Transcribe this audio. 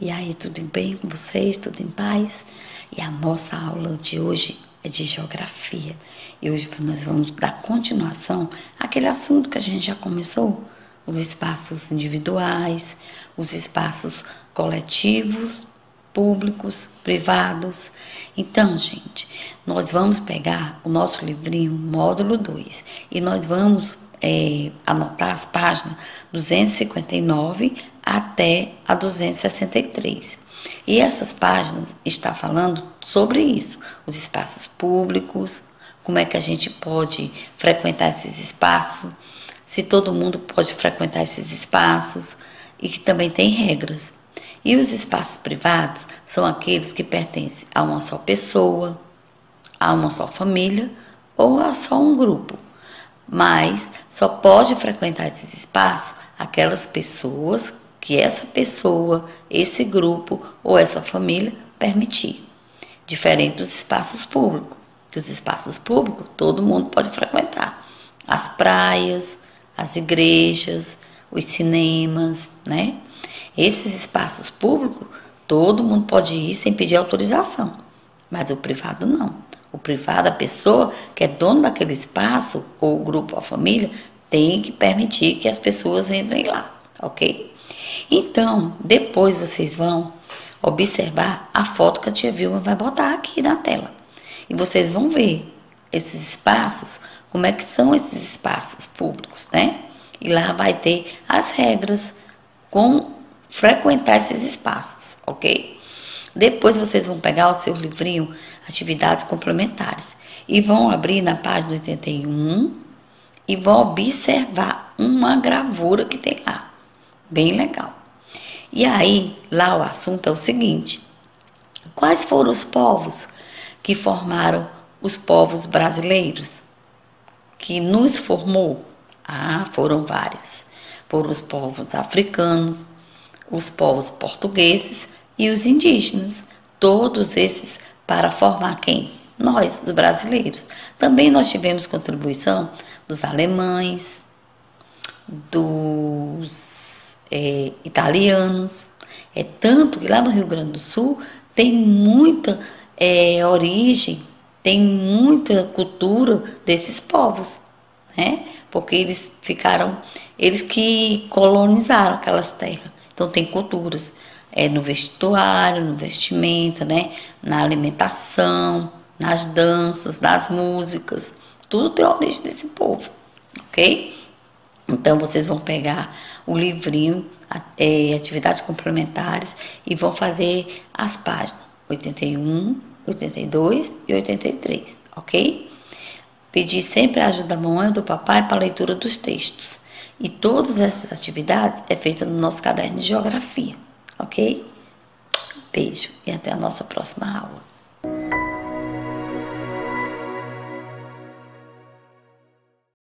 E aí, tudo bem com vocês? Tudo em paz? E a nossa aula de hoje é de geografia. E hoje nós vamos dar continuação àquele assunto que a gente já começou: os espaços individuais, os espaços coletivos, públicos, privados. Então, gente, nós vamos pegar o nosso livrinho, módulo 2, e nós vamos é, anotar as páginas 259 até a 263. E essas páginas está falando sobre isso, os espaços públicos, como é que a gente pode frequentar esses espaços, se todo mundo pode frequentar esses espaços e que também tem regras. E os espaços privados são aqueles que pertencem a uma só pessoa, a uma só família ou a só um grupo mas só pode frequentar esses espaços aquelas pessoas que essa pessoa, esse grupo ou essa família permitir. Diferente dos espaços públicos, que os espaços públicos todo mundo pode frequentar. As praias, as igrejas, os cinemas, né? Esses espaços públicos todo mundo pode ir sem pedir autorização, mas o privado não. O privado, a pessoa que é dono daquele espaço, ou o grupo, a família, tem que permitir que as pessoas entrem lá, ok? Então, depois vocês vão observar a foto que a tia Vilma vai botar aqui na tela. E vocês vão ver esses espaços, como é que são esses espaços públicos, né? E lá vai ter as regras com frequentar esses espaços, ok? Depois vocês vão pegar o seu livrinho Atividades Complementares e vão abrir na página 81 e vão observar uma gravura que tem lá. Bem legal. E aí, lá o assunto é o seguinte: quais foram os povos que formaram os povos brasileiros? Que nos formou? Ah, foram vários. Foram os povos africanos, os povos portugueses e os indígenas. Todos esses para formar quem? Nós, os brasileiros. Também nós tivemos contribuição dos alemães, dos é, italianos. É tanto que lá no Rio Grande do Sul tem muita é, origem, tem muita cultura desses povos, né? Porque eles ficaram, eles que colonizaram aquelas terras. Então tem culturas é, no vestuário, no vestimenta, né? na alimentação, nas danças, nas músicas. Tudo tem origem desse povo, ok? Então vocês vão pegar o livrinho é, Atividades Complementares e vão fazer as páginas 81, 82 e 83, ok? Pedir sempre a ajuda da mãe ou do papai para a leitura dos textos. E todas essas atividades é feita no nosso caderno de geografia ok? Beijo e até a nossa próxima aula.